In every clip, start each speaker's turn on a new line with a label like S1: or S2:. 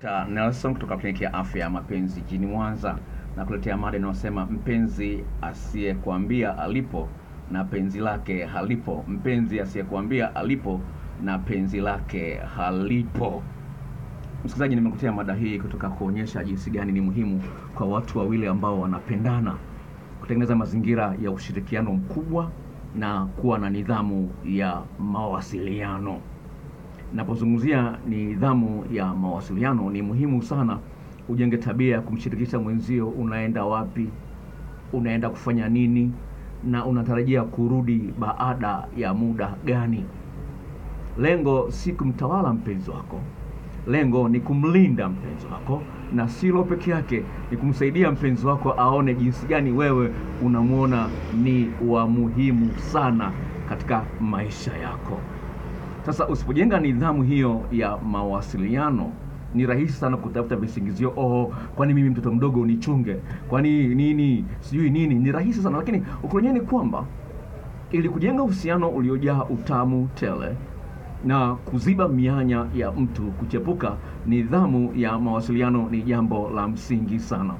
S1: Ta Nelson kutoka kliniki ya afya ya mapenzi jijini Mwanza na kuletea mada inayosema mpenzi asiyekuambia alipo na penzi lake halipo. Mpenzi asiyekuambia alipo na penzi lake halipo. Msikilizaji, nimekuletea mada hii kutoka kuonyesha jinsi gani ni muhimu kwa watu wawili ambao wanapendana kutengeneza mazingira ya ushirikiano mkubwa na kuwa na nidhamu ya mawasiliano. Napozungumzia nidhamu ya mawasiliano, ni muhimu sana ujenge tabia ya kumshirikisha mwenzio, unaenda wapi, unaenda kufanya nini, na unatarajia kurudi baada ya muda gani. Lengo si kumtawala mpenzi wako, lengo ni kumlinda mpenzi wako, na silo peke yake, ni kumsaidia mpenzi wako aone jinsi gani wewe unamwona ni wa muhimu sana katika maisha yako. Sasa usipojenga nidhamu hiyo ya mawasiliano, ni rahisi sana kutafuta visingizio. Oh, kwani mimi mtoto mdogo unichunge, kwani nini, sijui nini. Ni rahisi sana, lakini ukweli ni kwamba ili kujenga uhusiano uliojaa utamu tele na kuziba mianya ya mtu kuchepuka, nidhamu ya mawasiliano ni jambo la msingi sana.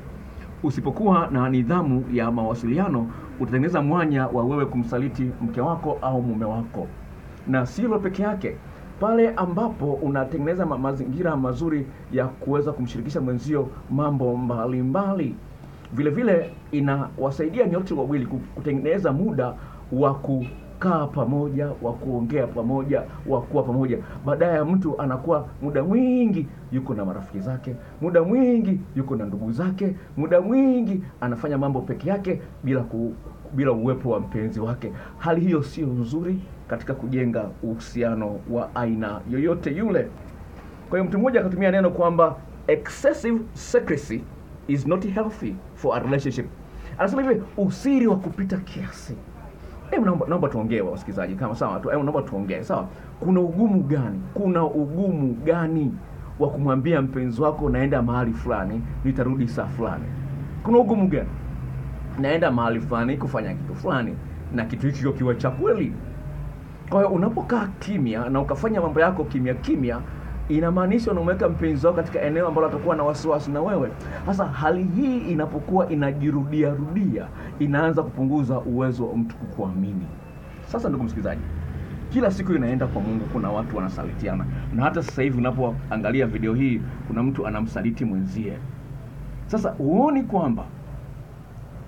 S1: Usipokuwa na nidhamu ya mawasiliano, utatengeneza mwanya wa wewe kumsaliti mke wako au mume wako na silo peke yake. Pale ambapo unatengeneza ma mazingira mazuri ya kuweza kumshirikisha mwenzio mambo mbalimbali, vile vile inawasaidia nyote wawili kutengeneza muda wa kukaa pamoja, wa kuongea pamoja, wa kuwa pamoja. Baadaye ya mtu anakuwa muda mwingi yuko na marafiki zake, muda mwingi yuko na ndugu zake, muda mwingi anafanya mambo peke yake bila ku, bila uwepo wa mpenzi wake. Hali hiyo sio nzuri katika kujenga uhusiano wa aina yoyote yule. Kwa hiyo mtu mmoja akatumia neno kwamba excessive secrecy is not healthy for a relationship. Anasema hivi, usiri wa kupita kiasi. Hebu naomba, naomba tuongee wasikilizaji, kama sawa tu, hebu naomba tuongee sawa. Kuna ugumu gani? Kuna ugumu gani wa kumwambia mpenzi wako naenda mahali fulani, nitarudi saa fulani? Kuna ugumu gani? Naenda mahali fulani kufanya kitu fulani, na kitu hicho kiwe cha kweli. Kwa hiyo unapokaa kimya na ukafanya mambo yako kimya kimya, inamaanisha unamweka mpenzi wako katika eneo ambalo atakuwa na wasiwasi na wewe. Sasa hali hii inapokuwa inajirudia rudia, inaanza kupunguza uwezo wa mtu kukuamini. Sasa ndugu msikilizaji, kila siku inaenda kwa Mungu, kuna watu wanasalitiana, na hata sasa hivi unapoangalia video hii, kuna mtu anamsaliti mwenzie. Sasa huoni kwamba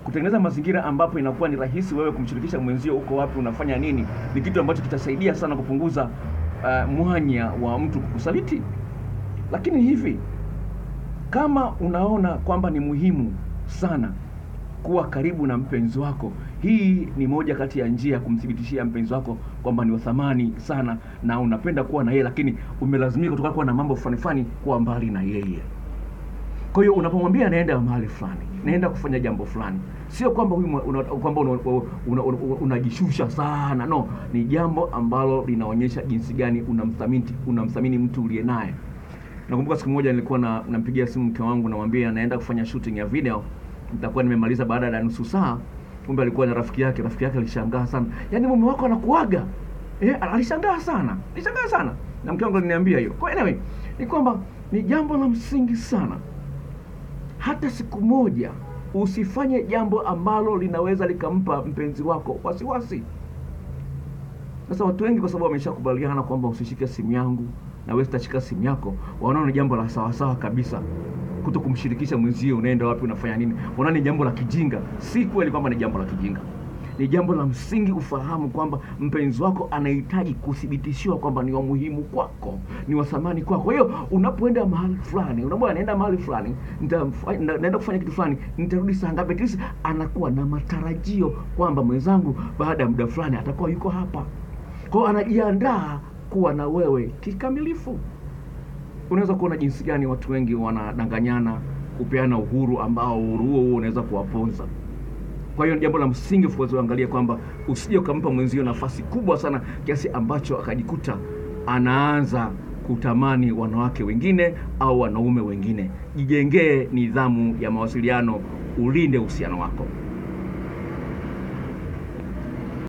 S1: kutengeneza mazingira ambapo inakuwa ni rahisi wewe kumshirikisha mwenzio uko wapi, unafanya nini, ni kitu ambacho kitasaidia sana kupunguza uh, mwanya wa mtu kukusaliti. Lakini hivi kama unaona kwamba ni muhimu sana kuwa karibu na mpenzi wako, hii ni moja kati ya njia ya kumthibitishia mpenzi wako kwamba ni wa thamani sana na unapenda kuwa na yeye, lakini umelazimika kutoka kuwa na mambo fulani fulani kuwa mbali na yeye. Kwa hiyo unapomwambia naenda mahali fulani, naenda kufanya jambo fulani, sio kwamba huyu kwamba unajishusha una, una, una sana. No, ni jambo ambalo linaonyesha jinsi gani unamthamini unamthamini mtu uliye naye. Nakumbuka siku moja nilikuwa na nampigia simu mke wangu, namwambia naenda kufanya shooting ya video, nitakuwa nimemaliza baada ya nusu saa. Kumbe alikuwa na rafiki yake. Rafiki yake alishangaa sana, yaani mume wako anakuaga eh? Alishangaa sana, alishangaa sana, na mke wangu aliniambia hiyo. Kwa anyway, ni kwamba ni jambo la msingi sana hata siku moja usifanye jambo ambalo linaweza likampa mpenzi wako wasiwasi. Sasa watu wengi, kwa sababu wameshakubaliana kwamba usishike simu yangu na wewe sitashika simu yako, wanaona ni jambo la sawasawa kabisa kuto kumshirikisha mwenzio unaenda wapi, unafanya nini, wanaona ni jambo la kijinga. Si kweli kwamba ni jambo la kijinga, ni jambo la msingi ufahamu kwamba mpenzi wako anahitaji kuthibitishiwa kwamba ni wa muhimu kwako, ni wa thamani kwako. Kwa hiyo unapoenda mahali fulani, unapoenda naenda mahali fulani, naenda kufanya kitu fulani, nitarudi saa ngapi? Least anakuwa na matarajio kwamba mwenzangu baada ya muda fulani atakuwa yuko hapa. Kwa hiyo anajiandaa kuwa na wewe kikamilifu. Unaweza kuona jinsi gani watu wengi wanadanganyana kupeana uhuru ambao uhuru huo huo unaweza kuwaponza. Kwa hiyo jambo la msingi uangalie kwamba usije ukampa mwenzio nafasi kubwa sana kiasi ambacho akajikuta anaanza kutamani wanawake wengine au wanaume wengine. Jijengee nidhamu ya mawasiliano, ulinde uhusiano wako.